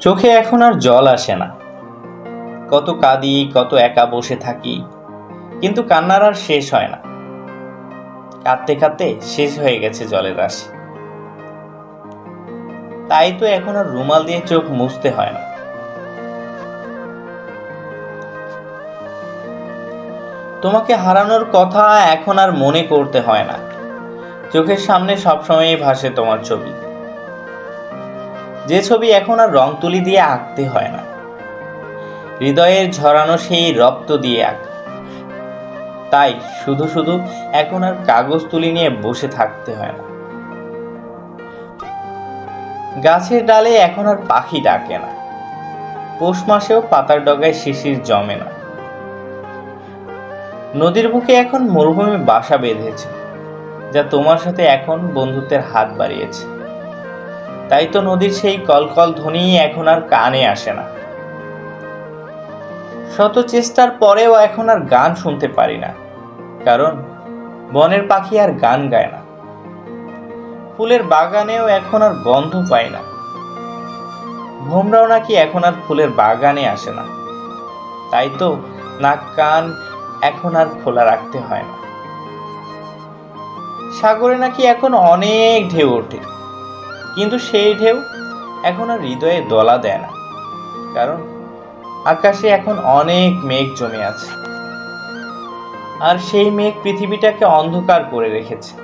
চোখে এখন আর জল আসে না। কত কাঁদি, কত একা বসে থাকি, কিন্তু কান্নার আর শেষ হয় না। কাঁদতে কাঁদতে শেষ হয়ে গেছে জলের রাশি। তাই তো এখন আর রুমাল দিয়ে চোখ মুছতে হয় না। তোমাকে হারানোর কথা এখন আর মনে করতে হয় না। চোখের সামনে সবসময়ই ভাসে তোমার ছবি। যে ছবি এখন আর রং তুলি দিয়ে আঁকতে হয় না। হৃদয়ের ঝরানো সেই রক্ত দিয়ে আঁক। তাই শুধু শুধু এখন আর কাগজ তুলি নিয়ে বসে থাকতে হয় না। গাছের ডালে এখন আর পাখি ডাকে না। পৌষ মাসেও পাতার ডগায় শিশির জমে না। নদীর বুকে এখন মরুভূমি বাসা বেঁধেছে, যা তোমার সাথে এখন বন্ধুত্বের হাত বাড়িয়েছে। তাই তো নদীর সেই কলকল ধ্বনি এখন আর কানে আসে না। শত চেষ্টার পরেও এখন আর গান শুনতে পারি না, কারণ বনের পাখি আর গান গায় না। ফুলের বাগানেও এখন আর গন্ধ পাই না। ভোমরাও নাকি এখন আর ফুলের বাগানে আসে না। তাই তো নাক কান এখন আর খোলা রাখতে হয় না। সাগরে নাকি এখন অনেক ঢেউ ওঠে। কিন্তু সেই ঢেউ এখন আর হৃদয়ে দলা দেয় না। কারণ আকাশে এখন অনেক মেঘ জমে আছে। আর সেই মেঘ পৃথিবীটাকে অন্ধকার করে রেখেছে।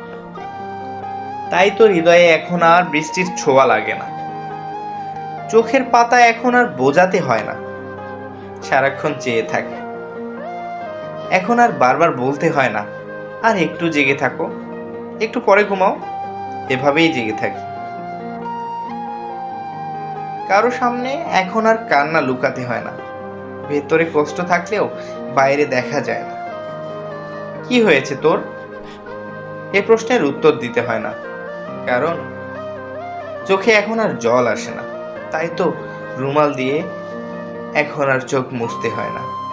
তাই তো হৃদয়ে এখন আর বৃষ্টির ছোঁয়া লাগে না। চোখের পাতা এখন আর বোঝাতে হয় না। সারাক্ষণ চেয়ে থাকে। এখন আর বারবার বলতে হয় না। আর একটু জেগে থাকো। একটু পরে ঘুমাও। এভাবেই জেগে থাকি। কারও সামনে এখন আর কান্না লুকাতে হয় না। ভেতরে কষ্ট থাকলেও বাইরে দেখা যায় না। কি হয়েছে তোর? এ প্রশ্নের উত্তর দিতে হয় না। কারণ চোখে এখন আর জল আসে না। তাই তো রুমাল দিয়ে এখন আর চোখ মুছতে হয় না।